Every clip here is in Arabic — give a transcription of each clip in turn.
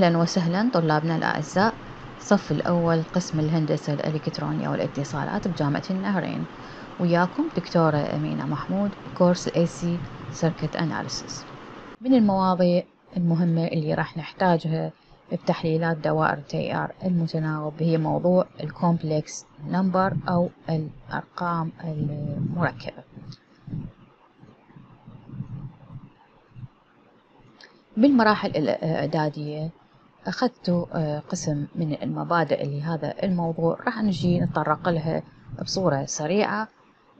أهلا وسهلا طلابنا الأعزاء. صف الأول قسم الهندسة الإلكترونية والاتصالات بجامعة النهرين. وياكم دكتورة أمينة محمود course AC Circuit Analysis. من المواضيع المهمة اللي راح نحتاجها بتحليلات دوائر التيار المتناوب هي موضوع ال complex number أو الأرقام المركبة. بالمراحل الإعدادية أخذت قسم من المبادئ لهذا الموضوع. راح نجي نتطرق لها بصورة سريعة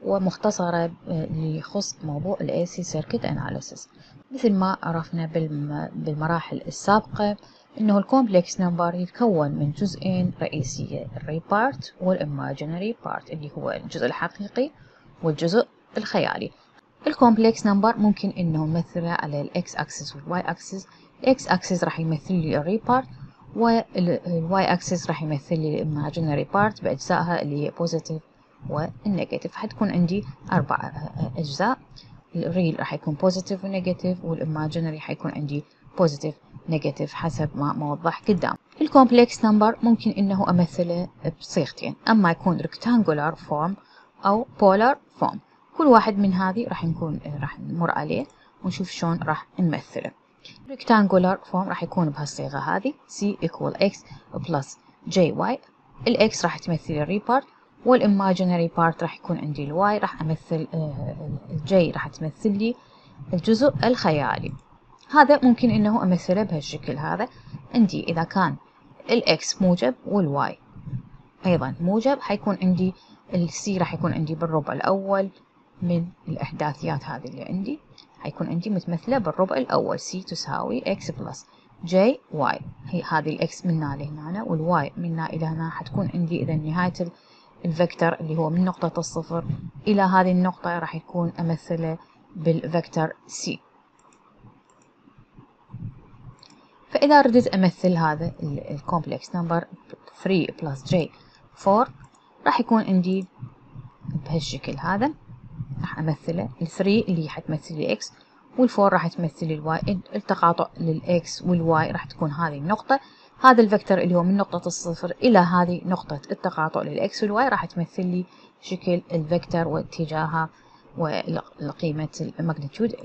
ومختصرة اللي يخص موضوع ال AC Circuit Analysis. مثل ما عرفنا بالمراحل السابقة إنه ال complex number يتكون من جزئين رئيسية ال real part وال imaginary part اللي هو الجزء الحقيقي والجزء الخيالي. ال complex number ممكن إنه نمثلها على الاكس اكسس والواي اكسس الاكس اكسس راح يمثل لي ال real part وال y axis راح يمثل لي ال imaginary part بأجزائها اللي هي positive وال negative حتكون عندي أربع أجزاء. ال real راح يكون positive و negative وال imaginary حيكون عندي positive negative حسب ما موضح قدام. ال complex number ممكن إنه أمثله بصيغتين أما يكون rectangular form أو polar form كل واحد من هذه راح نكون راح نمر عليه ونشوف شلون راح نمثله. Rectangular form راح يكون بهالصيغة هذه. C equal x plus jy ال x راح تمثل ال real part وال imaginary part راح يكون عندي ال y راح أمثل ال j راح تمثل لي الجزء الخيالي. هذا ممكن إنه أمثله بهالشكل هذا. عندي إذا كان ال x موجب وال y أيضا موجب حيكون عندي ال C راح يكون عندي بالربع الأول من الإحداثيات هذه اللي عندي. حيكون عندي متمثلة بالربع الأول C تساوي X plus J Y. هي هذه ال x منا لهنا وال y منا إلى هنا. حتكون عندي إذا نهاية ال vector اللي هو من نقطة الصفر إلى هذه النقطة راح يكون أمثله بال vector C. فإذا ردت أمثل هذا ال complex number 3 plus J 4 راح يكون عندي بهالشكل هذا. راح أمثله. ال three اللي حتمثل لي x وال four راح تمثل ال y التقاطع لل x وال y راح تكون هذه النقطة. هذا ال vector اللي هو من نقطة الصفر إلى هذه نقطة التقاطع لل x وال y راح تمثل لي شكل ال vector واتجاهها وقيمة ال magnitude.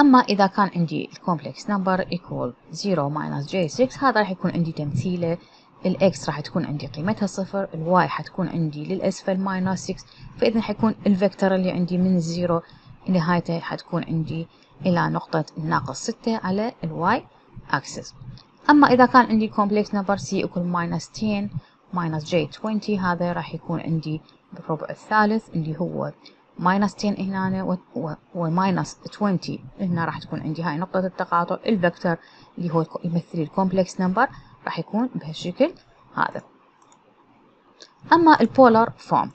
أما إذا كان عندي ال complex number equal 0 minus j6 هذا راح يكون عندي تمثيله ال x راح تكون عندي قيمتها صفر ال y حتكون عندي للأسفل minus 6 فإذا حيكون ال vector اللي عندي من ال zero نهايته حتكون عندي إلى نقطة الناقص 6 على ال y axis. أما إذا كان عندي complex number c equal minus 10 minus j 20 هذا راح يكون عندي بالربع الثالث اللي هو minus 10 هنا و minus 20 هنا راح تكون عندي هاي نقطة التقاطع ال vector اللي هو يمثل ال complex number راح يكون بهالشكل هذا. أما ال polar form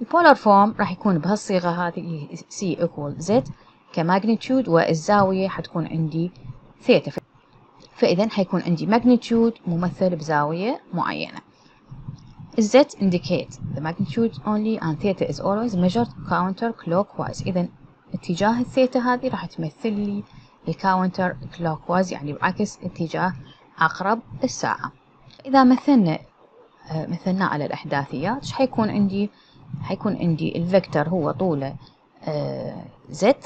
ال polar form راح يكون بهالصيغة هذه C equal Z ك magnitude والزاوية حتكون عندي ثيتا. فإذا حيكون عندي magnitude ممثل بزاوية معينة. Z indicate the magnitude only and theta is always measured counter clockwise اتجاه الثيتا هذه راح تمثل لي ال counter clockwise يعني بعكس اتجاه عقرب الساعة. إذا مثلنا مثلنا على الأحداثيات إيش حيكون عندي؟ حيكون عندي ال vector هو طوله z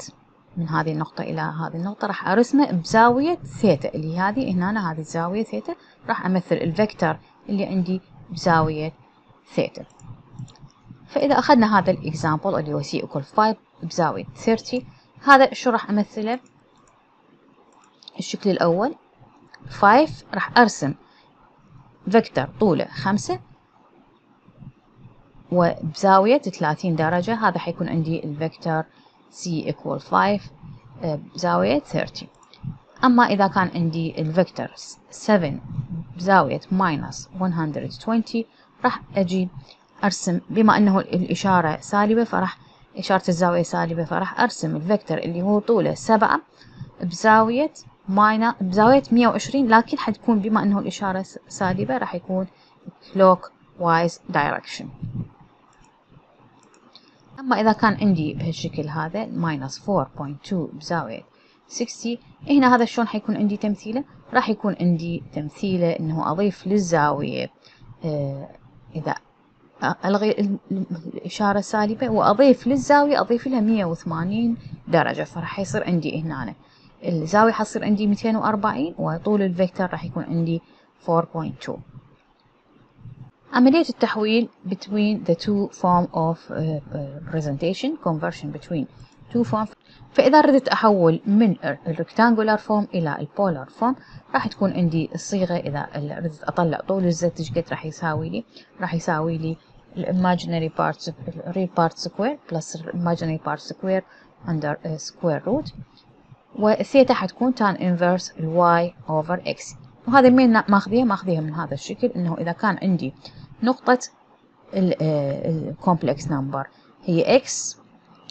من هذه النقطة إلى هذه النقطة راح أرسمه بزاوية ثيتا. اللي هذه هنا هذه الزاوية ثيتا. راح أمثل ال vector اللي عندي بزاوية ثيتا. فإذا أخذنا هذا ال example اللي هو سي equal 5 بزاوية 30 هذا شو راح أمثله؟ الشكل الأول 5 راح أرسم. vector طوله خمسة وبزاوية 30 درجة. هذا حيكون عندي ال vector c equal 5 بزاوية 30 أما إذا كان عندي ال vector 7 بزاوية minus 120 راح أجي أرسم. بما أنه الإشارة سالبة فراح إشارة الزاوية سالبة فراح أرسم ال vector اللي هو طوله 7 بزاوية بزاوية 120 لكن حتكون بما أنه الإشارة سالبة راح يكون clockwise direction. أما إذا كان عندي بهالشكل هذا minus 4.2 بزاوية 60 هنا هذا شلون حيكون عندي تمثيله؟ راح يكون عندي تمثيله إنه أضيف للزاوية آه إذا ألغي الإشارة السالبة وأضيف للزاوية أضيف لها 180 درجة فراح يصير عندي هنا. الزاوية حتصير عندي 240 وطول الفيكتور راح يكون عندي 4.2 عملية التحويل between the two form of uh, uh, presentation conversion between two form فإذا ردت أحول من ال rectangular form إلى ال polar form راح تكون عندي الصيغة إذا ردت أطلع طول ال z قد راح يساوي لي؟ راح يساوي لي imaginary part real part square plus imaginary part square under uh, square root. والثيتا حتكون tan inverse y over x. وهذا من ماخذيها ماخذيها من هذا الشكل إنه إذا كان عندي نقطة ال complex number هي x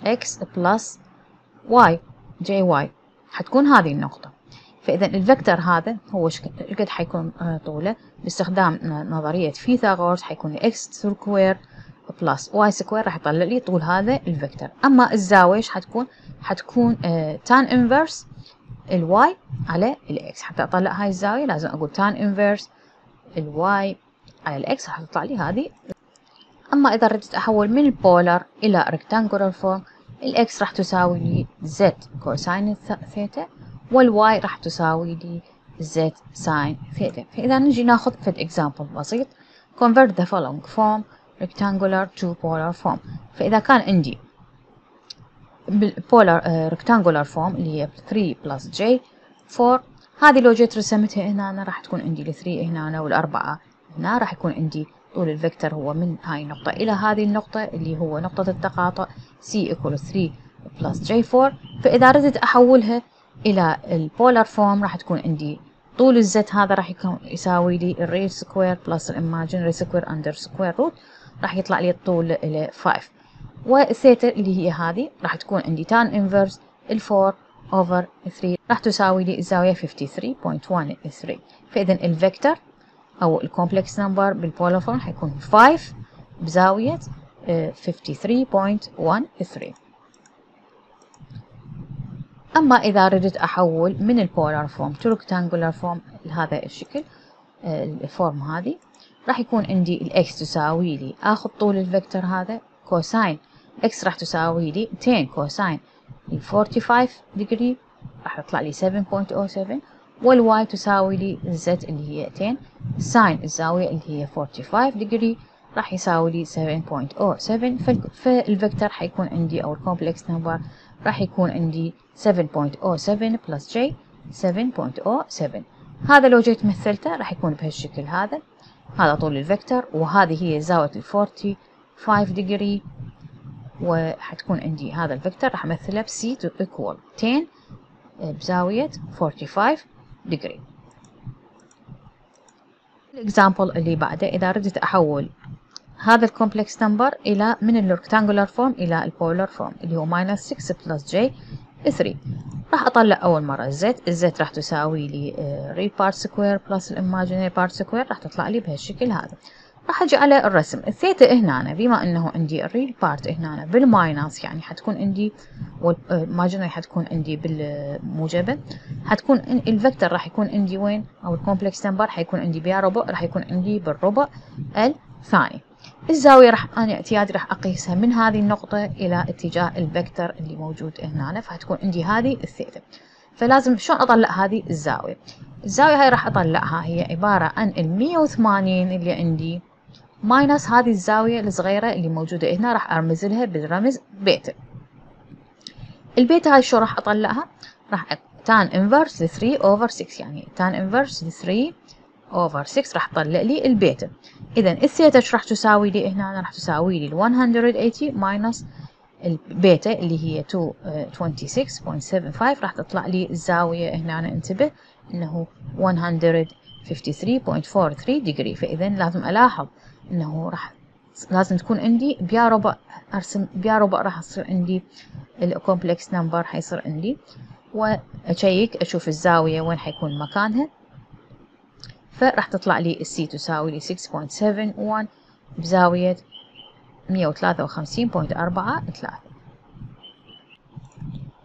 x plus y j y حتكون هذه النقطة. فإذا ال vector هذا هو قد حيكون آه، طوله؟ باستخدام نظرية فيثاغورس حيكون x square plus y square راح يطلع لي طول هذا ال vector أما الزاوية حتكون؟ حتكون tan inverse ال y على ال x حتى أطلع هاي الزاوية لازم أقول tan inverse ال y على ال x راح تطلع لي هذه. أما إذا ردت أحول من ال polar إلى rectangular form ال x راح تساوي لي z cosine theta وال y راح تساوي لي z sine theta فإذا نجي ناخذ فد example بسيط. Convert the following form rectangular to polar form. فإذا كان عندي بال polar rectangular form اللي هي 3 plus j. 4 هذه لو جيت رسمتها هنا أنا راح تكون عندي ال 3 هنا والأربعة هنا راح يكون عندي طول ال vector هو من هاي النقطة إلى هذه النقطة اللي هو نقطة التقاطع. C equal 3 plus j4 فإذا ردت أحولها إلى ال polar form راح تكون عندي طول ال z هذا راح يكون يساوي لي ال real square plus ال imaginary square under square root راح يطلع لي الطول إلى 5 والثيتا اللي هي هذه. راح تكون عندي tan inverse ال 4 over 3 راح تساوي لي الزاوية 53.13 فإذا ال vector أو ال complex number بال polar form حيكون 5 بزاوية 53.13 أما إذا ردت أحول من ال polar form to rectangular form لهذا الشكل ال form هذه راح يكون عندي ال x تساوي لي آخذ طول ال vector هذا cosine x راح تساوي لي 10 cosine 45 degree راح يطلع لي 7.07 وال y تساوي لي z اللي هي 10 sine الزاوية اللي هي 45 degree راح يساوي لي 7.07 فال vector حيكون عندي أو ال complex number راح يكون عندي 7.07 plus j 7.07 هذا لو جيت مثلته راح يكون بهالشكل هذا. هذا طول ال vector وهذه هي زاوية ال 45 degree. وحتكون عندي هذا ال vector راح أمثله ب c to equal 10 بزاوية 45 degree. ال example اللي بعده إذا ردت أحول هذا ال complex number إلى من ال rectangular form إلى ال polar form اللي هو minus 6 plus j 3 راح أطلع أول مرة ال Z ال Z راح تساوي لي real part square plus ال imaginary part square راح تطلع لي بهالشكل هذا. راح أجي على الرسم. الثيتا هنا بما إنه عندي ال real part هنا بال minus يعني حتكون عندي وال imaginary حتكون عندي بالموجبة. حتكون ال vector راح يكون عندي وين؟ أو ال complex number حيكون عندي بيا ربع راح يكون عندي بالربع الثاني. الزاوية راح أنا اعتيادي راح أقيسها من هذه النقطة إلى اتجاه ال vector اللي موجود هنا. فهتكون عندي هذه الثيتا. فلازم شلون أطلع هذه الزاوية؟ الزاوية هاي راح أطلعها. هي عبارة عن المية وثمانين اللي عندي minus هذه الزاوية الصغيرة اللي موجودة هنا راح أرمز لها بالرمز بيتا. البيتا هاي شو راح أطلعها؟ راح tan inverse 3 over 6 يعني tan inverse 3 over 6 راح تطلع لي البيتا. إذا الثيتا شو راح تساوي لي هنا؟ راح تساوي لي 180 minus البيتا اللي هي 26.75 راح تطلع لي الزاوية هنا. أنا انتبه إنه 153.43 degree فإذا لازم ألاحظ إنه راح لازم تكون عندي. بيا ربع ارسم بيا ربع راح يصير عندي ال complex number حيصير عندي. وأشيك أشوف الزاوية وين حيكون مكانها. فراح تطلع لي ال C تساوي لي 6.71 بزاوية 153.43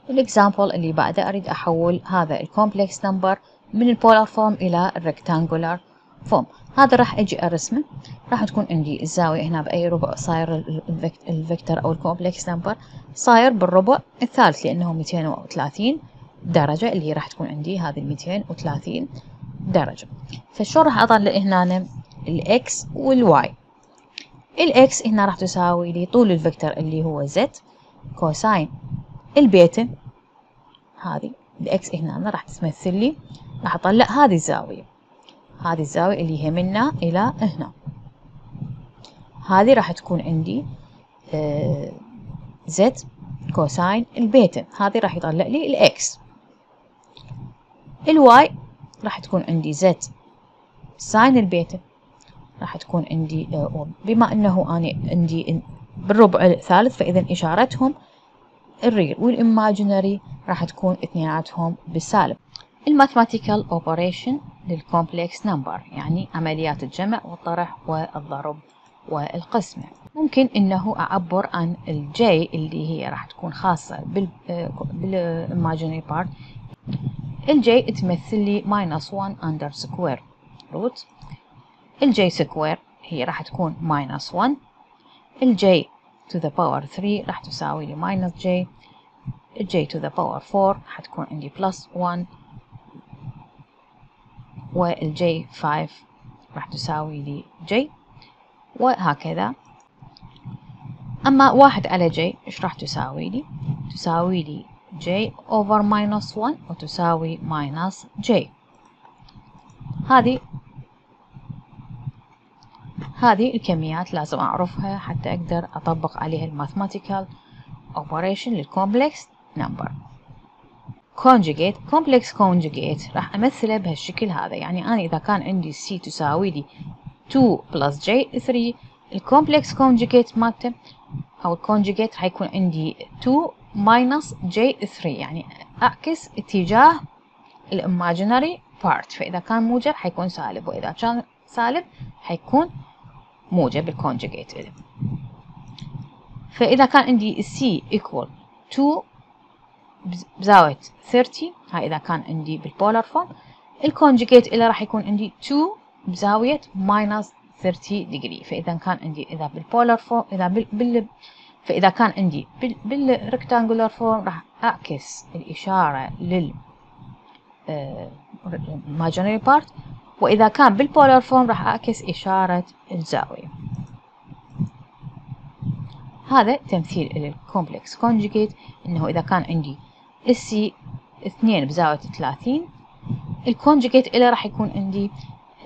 ال example اللي بعده أريد أحول هذا ال complex number من ال polar form إلى ال rectangular form هذا راح أجي أرسمه. راح تكون عندي الزاوية هنا بأي ربع صاير ال vector أو ال complex number. صاير بالربع الثالث لأنه 230 درجة اللي راح تكون عندي هذه 230 درجة. فشو راح أطلع هنا الإكس والواي الإكس هنا راح تساوي لي طول ال vector اللي هو Z cosine ال beta. هذه ال X هنا راح تمثل لي راح أطلع هذه الزاوية. هذه الزاوية اللي هي منا إلى هنا. هذه راح تكون عندي آه Z cosine ال beta. هذه راح يطلع لي ال X ال Y راح تكون عندي Z sine ال beta. راح تكون عندي آه بما إنه أنا عندي بالربع الثالث فاذا إشارتهم ال real وال imaginary راح تكون اثنيناتهم بالسالب. ال mathematical operation لل complex number يعني عمليات الجمع والطرح والضرب والقسمة ممكن إنه أعبر عن ال j اللي هي راح تكون خاصة بال بال imaginary part ال j تمثل لي minus 1 under square root. ال j square هي راح تكون minus 1 ال j to the power 3 راح تساوي لي minus j. j to the power 4 راح تكون عندي plus 1 وال j 5 راح تساوي لي j وهكذا. أما واحد على j إيش راح تساوي لي؟ تساوي لي j over minus 1 وتساوي minus j. هذه هذه الكميات لازم أعرفها حتى أقدر أطبق عليها ال mathematical operation لل complex number conjugate complex conjugate راح أمثله بهالشكل هذا. يعني أنا إذا كان عندي C تساوي لي 2 plus J 3 ال complex conjugate مالته أو ال conjugate راح يكون عندي 2 minus J 3 يعني أعكس اتجاه ال imaginary part فإذا كان موجب حيكون سالب وإذا كان سالب حيكون موجب ال conjugate له فإذا كان عندي C equal 2 بزاوية 30 هاي إذا كان عندي بال polar form ال conjugate له راح يكون عندي 2 بزاوية minus 30 degree. فإذا كان عندي إذا بال polar form إذا بال, بال فإذا كان عندي بال بال rectangular form راح أعكس الإشارة لل imaginary part. وإذا كان بال polar form راح أعكس إشارة الزاوية. هذا تمثيل لل complex conjugate إنه إذا كان عندي ال C اثنين بزاوية ثلاثين. ال conjugate إله راح يكون عندي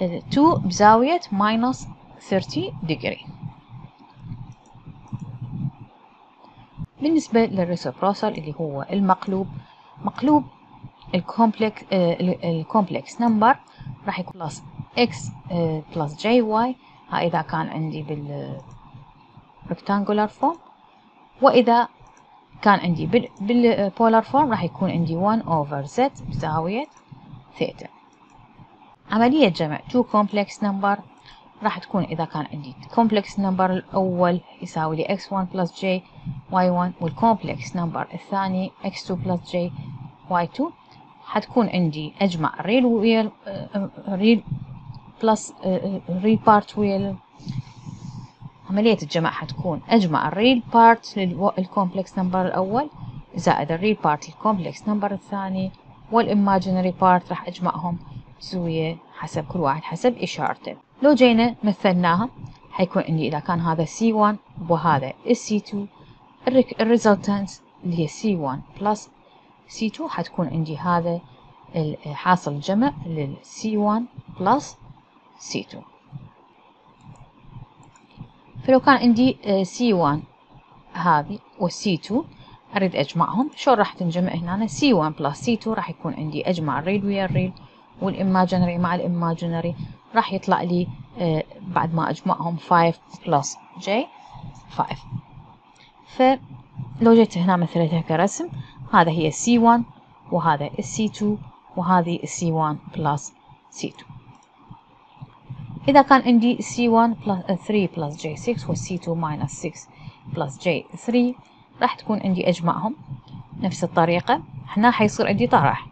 2 بزاوية minus 30 degree. بالنسبة لل reciprocal اللي هو المقلوب مقلوب ال complex ال complex number راح يكون plus X plus j Y ها إذا كان عندي بال rectangular form. وإذا كان عندي بال polar form راح يكون عندي 1 over z بزاوية ثيتا عملية جمع two complex number راح تكون إذا كان عندي complex number الأول يساوي لي x1 plus j y1 وال complex number الثاني x2 plus j y2 حتكون عندي أجمع real ويا real plus real part ويا عملية الجمع حتكون أجمع ال real part لل complex number الأول زائد ال real part لل complex number الثاني وال imaginary part راح أجمعهم سوية حسب كل واحد حسب إشارته. لو جينا مثلناها حيكون عندي إذا كان هذا C1 وهذا C2 ال resultant اللي هي C1 plus C2 حتكون عندي هذا حاصل الجمع لل C1 plus C2 فلو كان عندي C1 هذه و C2 أريد أجمعهم. شلون راح تنجمع هنا؟ C1 plus C2 راح يكون عندي أجمع الريل ويا الريل والإيماجينري مع الإيماجينري راح يطلع لي بعد ما أجمعهم 5 plus J 5 فلو جيت هنا مثلتها كرسم هذا هي C1 وهذا C2 وهذه C1 plus C2 إذا كان عندي C1 plus 3 plus J6 و C2 minus 6 plus J3 راح تكون عندي أجمعهم نفس الطريقة. هنا حيصير عندي طرح.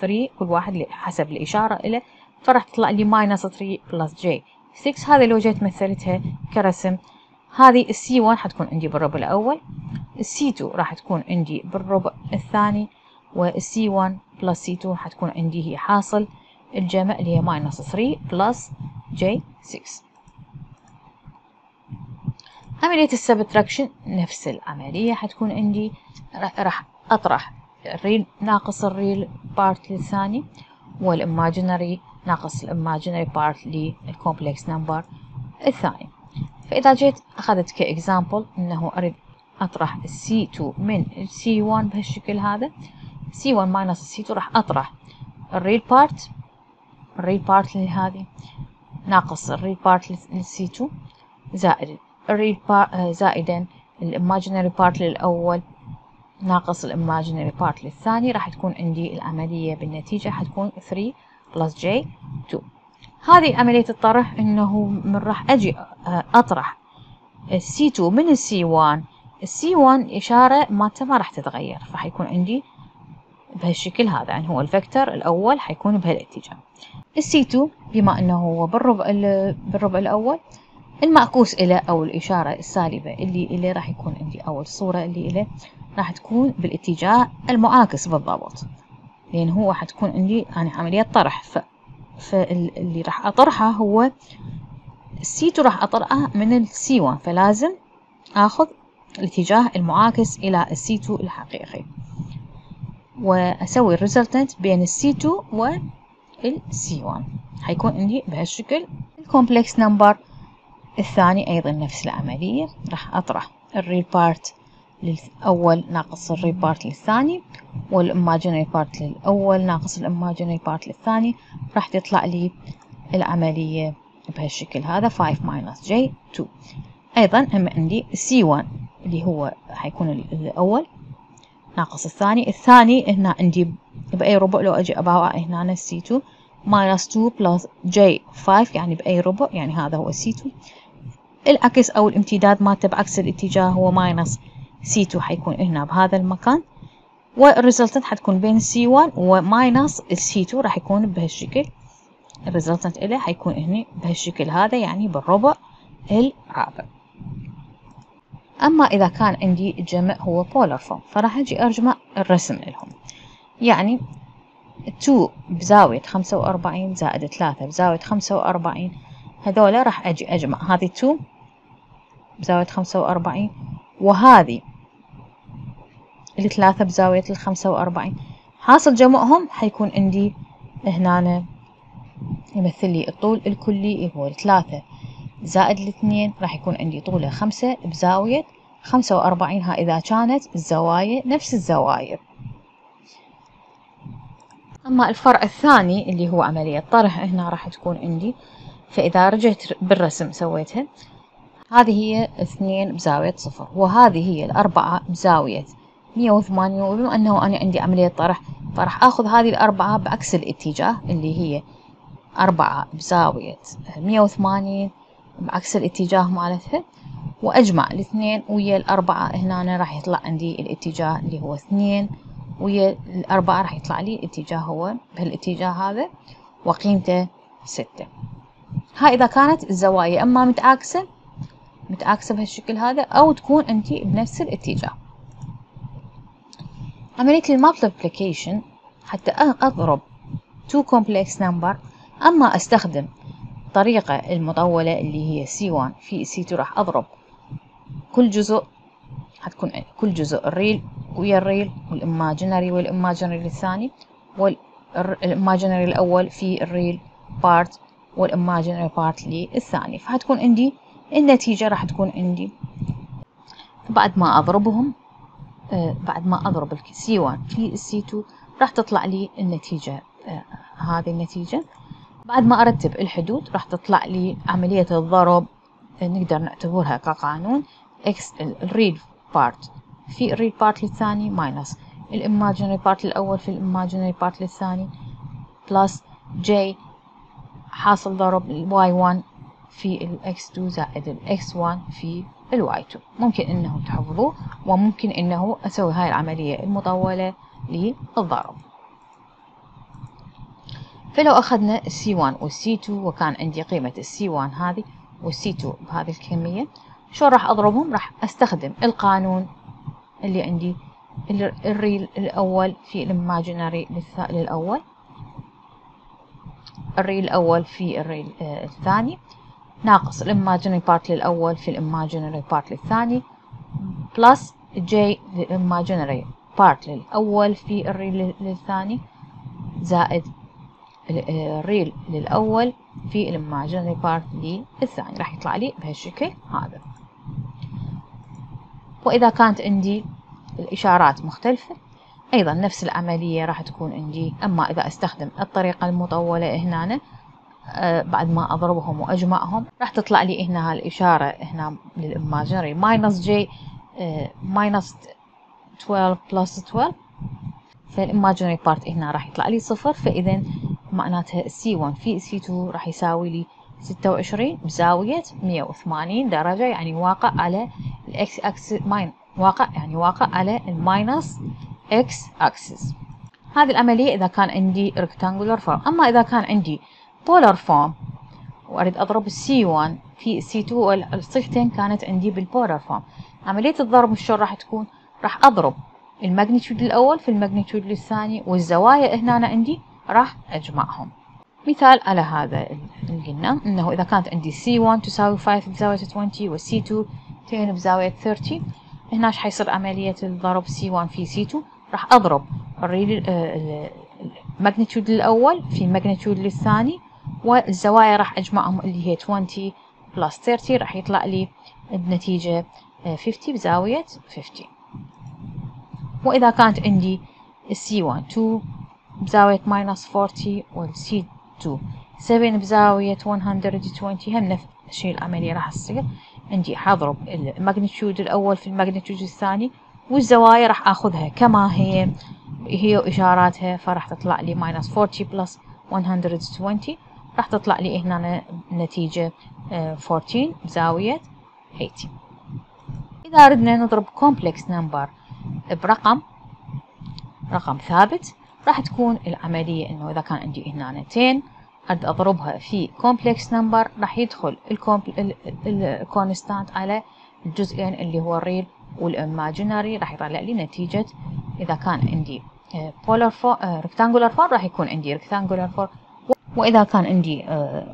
3 كل واحد حسب الإشارة إلى فراح تطلع لي minus 3 plus j 6 هذه لو جيت مثلتها كرسم هذه ال C 1 حتكون عندي بالربع الأول. ال C 2 راح تكون عندي بالربع الثاني. وال C 1 plus C 2 حتكون عندي هي حاصل. الجمع اللي هي minus 3 plus j 6 عملية ال subtraction نفس العملية حتكون عندي راح أطرح الريل ناقص الريل بارت للثاني والإماجينري ناقص الإماجينري بارت للكومبلكس نمبر الثاني. فإذا جيت أخذت ك example إنه أريد أطرح السي 2 من السي 1 بهالشكل هذا C 1 minus ال C 2 راح أطرح الريل بارت الريل بارت لهذه ناقص الريل بارت للسي 2 زائد الريل بارت زائدا الإماجينري بارت للأول. ناقص ال imaginary part للثاني. راح تكون عندي العملية بالنتيجة. حتكون 3 plus j 2 هذه عملية الطرح إنه من راح أجي أطرح السي 2 من السي 1 السي 1 إشارة مالته ما راح تتغير. فحيكون عندي بهالشكل هذا. يعني هو ال vector الأول حيكون بهالاتجاه. ال C 2 بما أنه هو بالربع بالربع الأول المعكوس إلى أو الإشارة السالبة اللي إليه راح يكون عندي أو الصورة اللي إليه راح تكون بالاتجاه المعاكس بالضبط. لأن هو حتكون عندي يعني عملية طرح ف... فاللي راح أطرحه هو السي 2 راح أطرحه من السي 1 فلازم آخذ الاتجاه المعاكس إلى ال C 2 الحقيقي. وأسوي ال resultant بين ال C 2 وال C 1 حيكون عندي بهالشكل. ال complex number الثاني أيضا نفس العملية. راح أطرح ال real part للأول ناقص ال real part للثاني وال imaginary part للأول ناقص ال imaginary part للثاني. راح تطلع لي العملية بهالشكل هذا 5 minus j 2 أيضا هم عندي C1 اللي هو حيكون الأول. ناقص. الثاني الثاني هنا عندي بأي ربع لو أجي أباوع هنا C2 minus 2 plus j 5 يعني بأي ربع يعني هذا هو C2 العكس أو الامتداد مالته بعكس الاتجاه هو minus C2 حيكون هنا بهذا المكان. وال resultant حتكون بين C1 و minus C2 راح يكون بهالشكل. ال resultant إله حيكون هنا بهالشكل هذا يعني بالربع الرابع. أما إذا كان عندي الجمع هو polar form فراح أجي أرجع أرسم لهم. يعني 2 بزاوية خمسة وأربعين زائد ثلاثة بزاوية خمسة وأربعين هذولا راح أجي أجمع. هذه 2 بزاوية خمسة وأربعين وهذه الثلاثة بزاوية الخمسة وأربعين. حاصل جمعهم حيكون عندي هنا يمثل لي الطول الكلي هو الثلاثة زائد الاثنين راح يكون عندي طوله خمسة بزاوية خمسة وأربعين. ها إذا كانت الزوايا نفس الزوايا. أما الفرع الثاني اللي هو عملية طرح هنا راح تكون عندي فإذا رجعت بالرسم سويتها هذه هي اثنين بزاوية صفر وهذه هي الأربعة بزاوية مية وثمانين. وبما أنه أنا عندي عملية طرح فراح أخذ هذه الأربعة بعكس الاتجاه اللي هي أربعة بزاوية مية وثمانين. بعكس الاتجاه مالتها. وأجمع الاثنين ويا الأربعة هنا راح يطلع عندي الاتجاه اللي هو اثنين ويا الأربعة راح يطلع لي اتجاه هو بهالاتجاه هذا وقيمته ستة. هاي إذا كانت الزوايا أما متعاكسة متعاكسة بهالشكل هذا أو تكون أنت بنفس الاتجاه. عملية المالتيبليكيشن حتى أضرب two complex number أما أستخدم الطريقة المطولة اللي هي C1 في C2 راح أضرب كل جزء حتكون كل جزء الريل ويا الريل والإماجينري والإماجينري الثاني والإماجينري الأول في الريل بارت والإماجينري بارت للثاني. فحتكون عندي النتيجة راح تكون عندي. بعد ما أضربهم آه بعد ما أضرب السي 1 في السي 2 راح تطلع لي النتيجة آه هذه النتيجة. بعد ما أرتب الحدود راح تطلع لي عملية الضرب. نقدر نعتبرها كقانون. X ال real part في ال real part للثاني minus ال imaginary part الأول في ال imaginary part للثاني plus j حاصل ضرب ال y1 في ال x2 زائد ال x1 في ال y2 ممكن إنه تحفظوه وممكن إنه أسوي هاي العملية المطولة للضرب. فلو أخذنا ال C 1 وال C 2 وكان عندي قيمة السي 1 هذه والسي 2 بهذه الكمية شلون راح أضربهم؟ راح أستخدم القانون اللي عندي الريل الأول في الإماجينري للأول الريل الأول في الريل آه، الثاني ناقص ال imaginary part للأول في ال imaginary part للثاني plus j ال imaginary part للأول في ال real للثاني زائد ال real للأول في ال imaginary part للثاني راح يطلع لي بهالشكل هذا. وإذا كانت عندي الإشارات مختلفة أيضا نفس العملية راح تكون عندي. أما إذا أستخدم الطريقة المطولة هنا أه بعد ما أضربهم وأجمعهم راح تطلع لي هنا الإشارة هنا لل imaginary minus j minus 12 plus 12 فال imaginary part هنا راح يطلع لي صفر. فإذا معناتها C 1 في C 2 راح يساوي لي ستة وعشرين بزاوية مية وثمانين درجة يعني واقع على ال x ax min واقع يعني واقع على ال minus x axis. هذه العملية إذا كان عندي rectangular form. أما إذا كان عندي polar form وأريد أضرب السي 1 في السي 2 والصيغتين كانت عندي بال polar form عملية الضرب شلون راح تكون؟ راح أضرب ال magnitude الأول في ال magnitude الثاني والزوايا هنا عندي راح أجمعهم. مثال على هذا اللي قلنا إنه إذا كانت عندي C1 تساوي 5 بزاوية 20 و C2 10 بزاوية 30 هنا إيش حيصير عملية الضرب C1 في C2 راح أضرب ال magnitude الأول في ال magnitude الثاني والزوايا راح أجمعهم اللي هي 20 plus 30 راح يطلع لي النتيجة 50 بزاوية 50 وإذا كانت عندي ال C 1 2 بزاوية minus 40 وال C 2 7 بزاوية 120 هم نفس الشيء العملية راح تصير عندي حضرب ال magnitude الأول في ال magnitude الثاني. والزوايا راح أخذها كما هي. هي إشاراتها. فراح تطلع لي minus 40 plus 120 راح تطلع لي هنا نتيجة 14 بزاوية 80 إذا أردنا نضرب complex number برقم رقم ثابت. راح تكون العملية إنه إذا كان عندي هنا 10 أرد أضربها في complex number راح يدخل ال constant على الجزئين اللي هو ال real وال imaginary راح يطلع لي نتيجة إذا كان عندي polar for rectangular for راح يكون عندي rectangular form وإذا كان عندي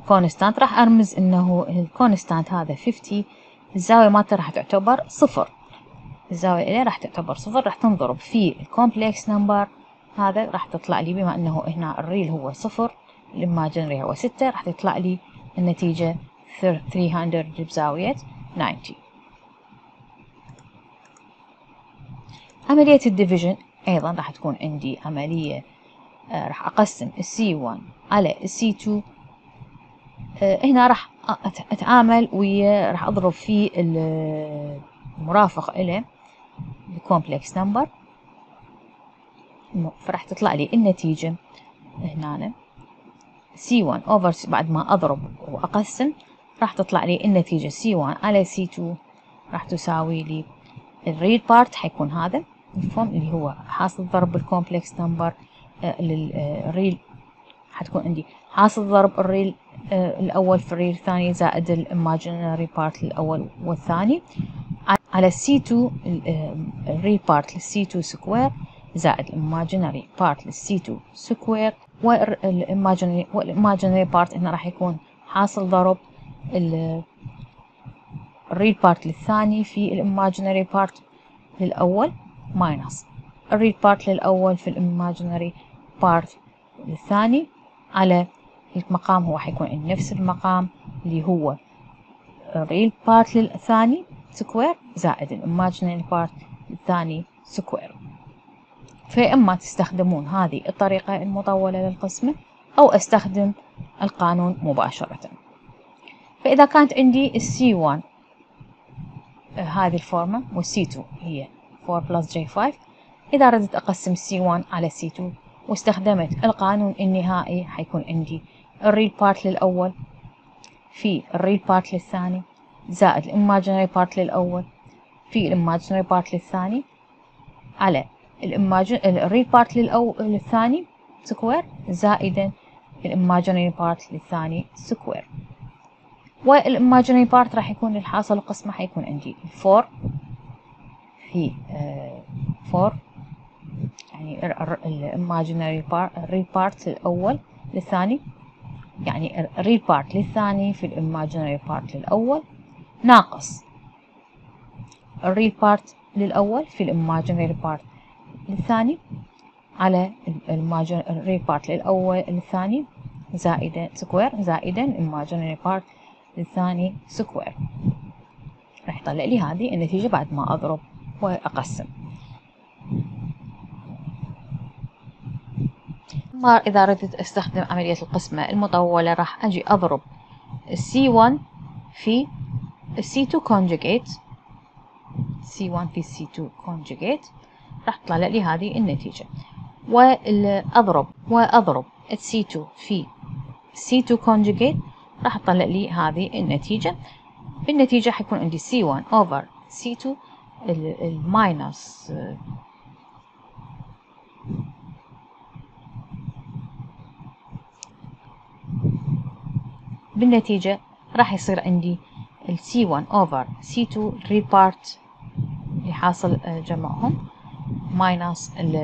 constant راح أرمز إنه ال constant هذا 50 الزاوية مالته راح تعتبر صفر. الزاوية إليه راح تعتبر صفر راح تنضرب في ال complex number هذا راح تطلع لي بما إنه هنا ال real هو صفر ال imaginary هو ستة راح تطلع لي النتيجة 300 بزاوية 90 عملية ال division أيضا راح تكون عندي عملية آه راح أقسم السي 1 على السي 2 آه هنا راح أتعامل ويا راح أضرب في المرافق إليه ال complex number فراح تطلع لي النتيجة هنا. C1 over بعد ما أضرب وأقسم راح تطلع لي النتيجة. C1 على C2 راح تساوي لي ال real part حيكون هذا. المفهوم اللي هو حاصل ضرب بال complex number لل real حتكون عندي حاصل ضرب ال real آه الأول في ال real الثاني زائد ال imaginary part الأول والثاني. على C2 الريل بارت للسي 2 سكوير زائد الإيماجينري بارت للسي 2 سكوير والإيماجينري والإيماجينري بارت هنا راح يكون حاصل ضرب ال real part للثاني في ال imaginary part للأول minus ال real part للأول في ال imaginary part للثاني على المقام هو حيكون نفس المقام اللي هو ال real part للثاني square زائد ال imaginary part الثاني square فإما تستخدمون هذه الطريقة المطولة للقسمة أو أستخدم القانون مباشرة. فإذا كانت عندي ال C 1 هذه الفورمة وال C 2 هي 4 plus j 5 إذا ردت أقسم C 1 على C 2 واستخدمت القانون النهائي حيكون عندي ال real part للأول في ال real part للثاني زائد ال imaginary part للأول في ال imaginary part للثاني على ال real part للأو... للثاني square زائدا ال imaginary part للثاني square وال imaginary part راح يكون الحاصل القسمة حيكون عندي four في four يعني ال imaginary part ال real part الأول للثاني. يعني ال real part للثاني في ال imaginary part للأول. ناقص. ال real part للأول في ال imaginary part للثاني على ال real part للأول للثاني زائدا square زائدا ال imaginary part للثاني square راح يطلع لي هذه النتيجة بعد ما أضرب وأقسم. ما إذا أردت أستخدم عملية القسمة المطولة راح أجي أضرب C1 في C2 conjugate C1 في C2 conjugate. راح تطلع لي هذه النتيجة. وأضرب وأضرب C2 في C2 conjugate راح تطلع لي هذه النتيجة. بالنتيجة حيكون عندي C1 over C2 الماينس بالنتيجة راح يصير عندي ال C1 over C2 real part اللي حاصل آه، جمعهم. Minus ال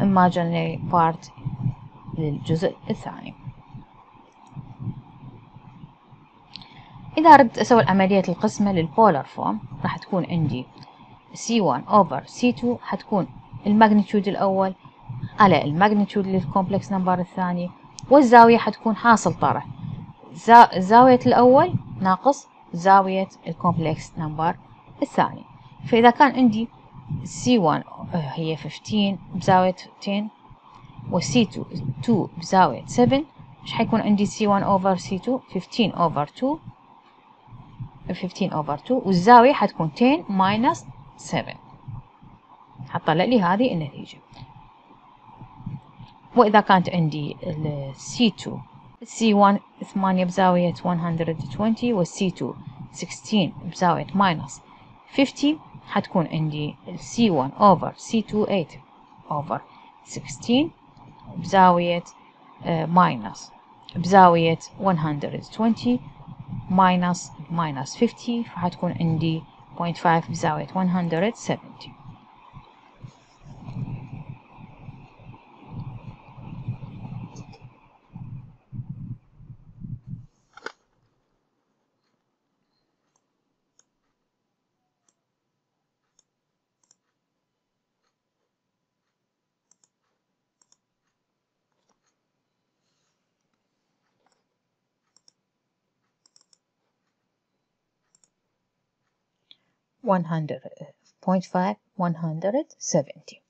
imaginary part للجزء الثاني. إذا أردت أسوي عملية القسمة لل polar form راح تكون عندي C1 over C2 حتكون ال magnitude الأول على ال magnitude لل complex number الثاني والزاوية حتكون حاصل طرح. زاوية الأول ناقص زاوية ال complex number الثاني. فإذا كان عندي C1 هي 15 بزاوية 10 و C2 2 بزاوية 7 مش حيكون عندي C1 over C2 15 over 2 15 over 2 والزاوية حتكون 10 minus 7 حطلع لي هذه النتيجة. وإذا كانت عندي ال C2 C1 8 بزاوية 120 وال C2 16 بزاوية minus 50 حتكون عندي ال C1 over C2 8 over 16 بزاوية minus بزاوية 120 minus minus 50 فحتكون عندي 0.5 بزاوية 170 100.5 170.